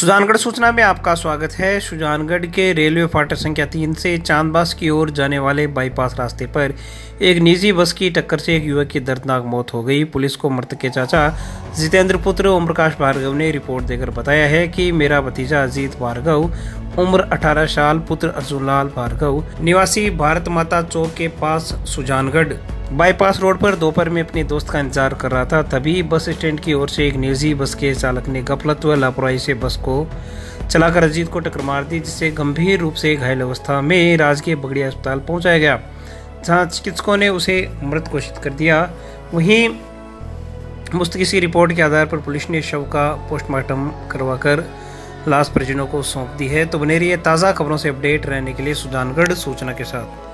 सुजानगढ़ सूचना में आपका स्वागत है। सुजानगढ़ के रेलवे फाटक संख्या तीन से चांदबास की ओर जाने वाले बाईपास रास्ते पर एक निजी बस की टक्कर से एक युवक की दर्दनाक मौत हो गई। पुलिस को मृतक के चाचा जितेंद्र पुत्र ओम प्रकाश भार्गव ने रिपोर्ट देकर बताया है कि मेरा भतीजा अजीत भार्गव, उम्र 18 साल, पुत्र अर्जुनलाल भार्गव, निवासी भारत माता चौक के पास सुजानगढ़। बाईपास रोड पर दोपहर में अपने दोस्त का इंतज़ार कर रहा था, तभी बस स्टैंड की ओर से एक निजी बस के चालक ने गफलत व लापरवाही से बस को चलाकर अजीत को टक्कर मार दी, जिससे गंभीर रूप से घायल अवस्था में राजकीय बगड़िया अस्पताल पहुँचाया गया, जहाँ चिकित्सकों ने उसे मृत घोषित कर दिया। वहीं मुस्तकी की रिपोर्ट के आधार पर पुलिस ने शव का पोस्टमार्टम करवाकर लाश परिजनों को सौंप दी है। तो बने रही ताज़ा खबरों से अपडेट रहने के लिए सुजानगढ़ सूचना के साथ।